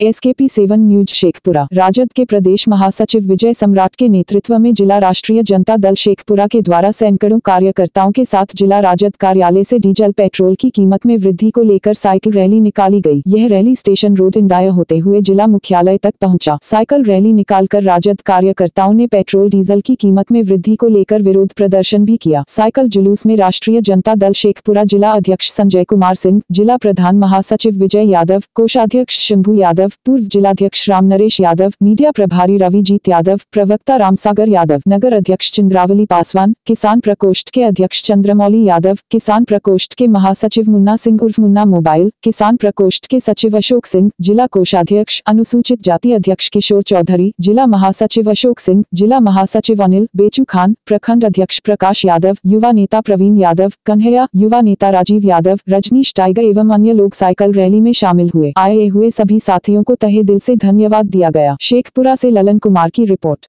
SKP seven news Sheikhpura. RJD के प्रदेश महासचिव विजय सम्राट के नेतृत्व में जिला राष्ट्रीय जनता दल शेखपुरा के द्वारा सैकड़ों कार्यकर्ताओं के साथ जिला राजद कार्यालय से डीजल पेट्रोल की कीमत में वृद्धि को लेकर साइकिल रैली निकाली गई। यह रैली स्टेशन रोड इंदाया होते हुए जिला मुख्यालय तक पहुँचा। साइकिल रैली निकालकर राजद कार्यकर्ताओं ने पेट्रोल, डीजल की कीमत में वृद्धि को लेकर विरोध प्रदर्शन भी किया। साइकिल जुलूस में राष्ट्रीय जनता दल शेखपुरा जिला अध्यक्ष संजय कुमार सिंह, जिला प्रधान महासचिव विजय यादव, कोषाध्यक्ष शंभू यादव यादव, पूर्व जिलाध्यक्ष राम नरेश यादव, मीडिया प्रभारी रविजीत यादव, प्रवक्ता रामसागर यादव, नगर अध्यक्ष चंद्रावली पासवान, किसान प्रकोष्ठ के अध्यक्ष चंद्रमौली यादव, किसान प्रकोष्ठ के महासचिव मुन्ना सिंह उर्फ़ मुन्ना मोबाइल, किसान प्रकोष्ठ के सचिव अशोक सिंह, जिला कोषाध्यक्ष अनुसूचित जाति अध्यक्ष किशोर चौधरी, जिला महासचिव अशोक सिंह, जिला महासचिव अनिल बेचू खान, प्रखंड अध्यक्ष प्रकाश यादव, युवा नेता प्रवीण यादव, कन्हैया, युवा नेता राजीव यादव, रजनीश टाइगर एवं अन्य लोग साइकिल रैली में शामिल हुए। आए हुए सभी साथियों को तहे दिल से धन्यवाद दिया गया। शेखपुरा से ललन कुमार की रिपोर्ट।